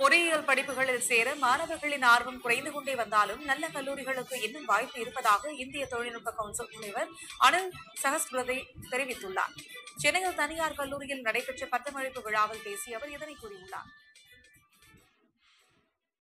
பொறியியல் படிப்புகளில் சேர மாணவர்களின் ஆர்வம் குறைந்து கொண்டே வந்தாலும் நல்ல கல்லூரிகளுக்கு இன்னும் வாய்ப்பு இருப்பதாக இந்திய தொழில்நுட்ப கவுன்சில் தலைவர் அனில் சஹஸ்ரதை தெரிவித்துள்ளார். சென்னையில் தனியார் கல்லூரியில் நடைபெற்ற பட்டமளிப்பு விழாவில் பேசிய அவர் இதனை கூறியுள்ளார்.